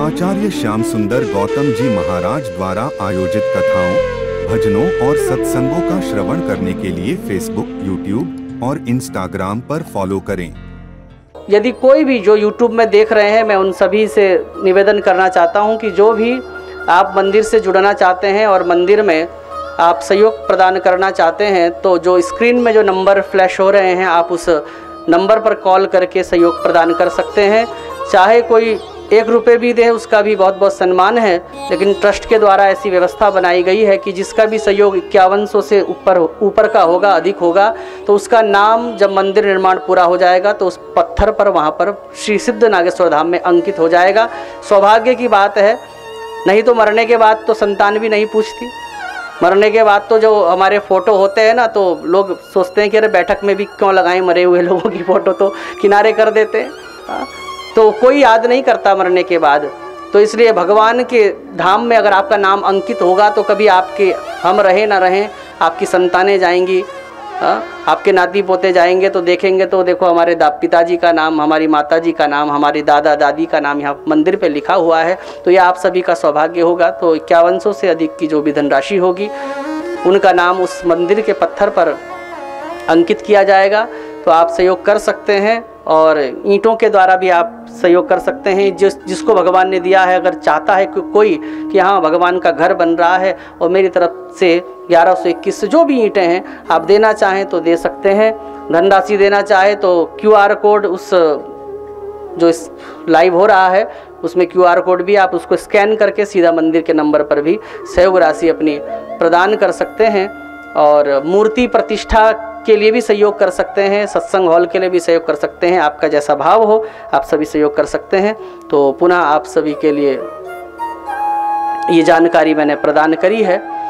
आचार्य श्याम सुंदर गौतम जी महाराज द्वारा आयोजित कथाओं, भजनों और सत्संगों का श्रवण करने के लिए फेसबुक यूट्यूब और इंस्टाग्राम पर फॉलो करें। यदि कोई भी जो यूट्यूब में देख रहे हैं, मैं उन सभी से निवेदन करना चाहता हूँ कि जो भी आप मंदिर से जुड़ना चाहते हैं और मंदिर में आप सहयोग प्रदान करना चाहते हैं तो जो स्क्रीन में जो नंबर फ्लैश हो रहे हैं, आप उस नंबर पर कॉल करके सहयोग प्रदान कर सकते हैं। चाहे कोई एक रुपये भी दे, उसका भी बहुत बहुत सम्मान है। लेकिन ट्रस्ट के द्वारा ऐसी व्यवस्था बनाई गई है कि जिसका भी सहयोग इक्यावन सौ से ऊपर ऊपर का होगा, अधिक होगा तो उसका नाम जब मंदिर निर्माण पूरा हो जाएगा तो उस पत्थर पर, वहाँ पर श्री सिद्ध नागेश्वर धाम में अंकित हो जाएगा। सौभाग्य की बात है, नहीं तो मरने के बाद तो संतान भी नहीं पूछती। मरने के बाद तो जो हमारे फ़ोटो होते हैं ना तो लोग सोचते हैं कि अरे बैठक में भी क्यों लगाएँ मरे हुए लोगों की फ़ोटो तो किनारे कर देते हैं। हाँ। तो कोई याद नहीं करता मरने के बाद। तो इसलिए भगवान के धाम में अगर आपका नाम अंकित होगा तो कभी आपके, हम रहे ना रहें, आपकी संतानें जाएँगी हाँ आपके नाती पोते जाएँगे तो देखेंगे तो देखो हमारे पिताजी का नाम, हमारी माता जी का नाम, हमारी दादा दादी का नाम यहाँ मंदिर पे लिखा हुआ है। तो ये आप सभी का सौभाग्य होगा। तो इक्यावन सौ से अधिक की जो भी धनराशि होगी, उनका नाम उस मंदिर के पत्थर पर अंकित किया जाएगा। तो आप सहयोग कर सकते हैं। और ईंटों के द्वारा भी आप सहयोग कर सकते हैं। जिस, जिसको भगवान ने दिया है, अगर चाहता है कि, कोई कि हाँ भगवान का घर बन रहा है और मेरी तरफ़ से ग्यारह सौ इक्कीस जो भी ईंटें हैं, आप देना चाहें तो दे सकते हैं। धनराशि देना चाहे तो क्यू आर कोड उस, जो इस लाइव हो रहा है, उसमें क्यू आर कोड भी आप उसको स्कैन करके सीधा मंदिर के नंबर पर भी सहयोग राशि अपनी प्रदान कर सकते हैं। और मूर्ति प्रतिष्ठा के लिए भी सहयोग कर सकते हैं, सत्संग हॉल के लिए भी सहयोग कर सकते हैं, आपका जैसा भाव हो, आप सभी सहयोग कर सकते हैं। तो पुनः आप सभी के लिए ये जानकारी मैंने प्रदान करी है।